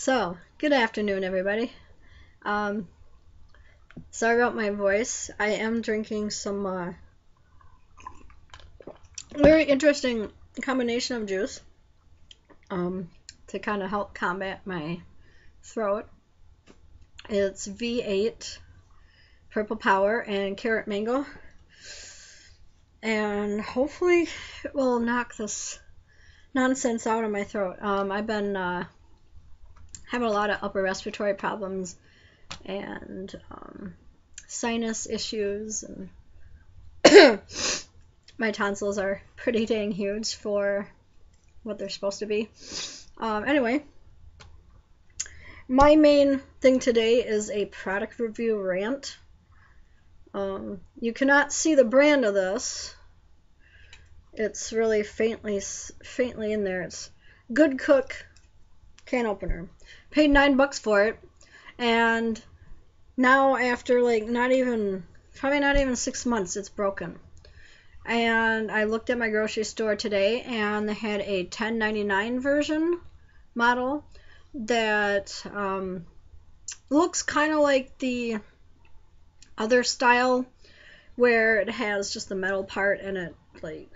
So, good afternoon, everybody. Um, sorry about my voice. I am drinking some uh, very interesting combination of juice um, to kind of help combat my throat. It's V8 Purple Power and Carrot Mango. And hopefully it will knock this nonsense out of my throat. Um, I've been uh, having a lot of upper respiratory problems and um, sinus issues and my tonsils are pretty dang huge for what they're supposed to be. Um, anyway, my main thing today is a product review rant. Um, you cannot see the brand of this. It's really faintly faintly in there. It's Good Cook can opener. Paid nine bucks for it, and now after like not even probably not even six months, it's broken. And I looked at my grocery store today, and they had a 10.99 version model that um, looks kind of like the other style where it has just the metal part and it like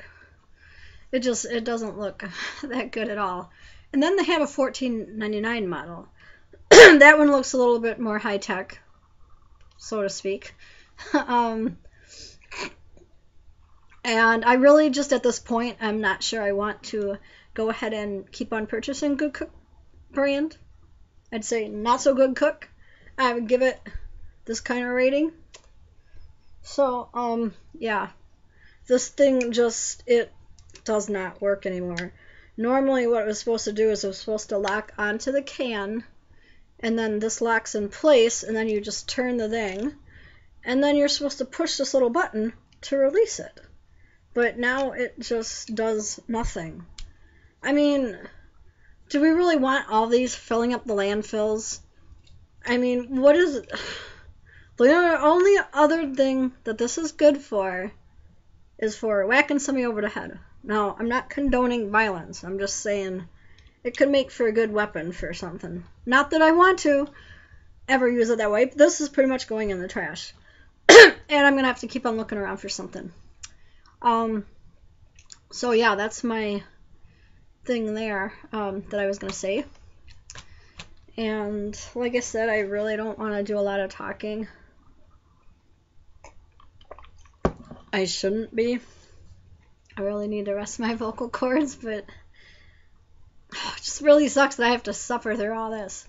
it just it doesn't look that good at all and then they have a 14.99 model. that one looks a little bit more high tech, so to speak. um, and I really just at this point, I'm not sure I want to go ahead and keep on purchasing Good Cook brand. I'd say not so good cook. I would give it this kind of rating. So, um, yeah. This thing just, it does not work anymore. Normally what it was supposed to do is it was supposed to lock onto the can and then this locks in place and then you just turn the thing and then you're supposed to push this little button to release it. But now it just does nothing. I mean, do we really want all these filling up the landfills? I mean, what is the only other thing that this is good for is for whacking somebody over the head. Now, I'm not condoning violence. I'm just saying it could make for a good weapon for something. Not that I want to ever use it that way, but this is pretty much going in the trash. and I'm going to have to keep on looking around for something. Um, so, yeah, that's my thing there um, that I was going to say. And like I said, I really don't want to do a lot of talking. I shouldn't be. I really need to rest my vocal cords, but oh, it just really sucks that I have to suffer through all this.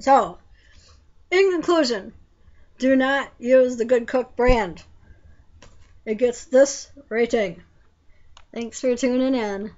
So, in conclusion, do not use the Good Cook brand. It gets this rating. Thanks for tuning in.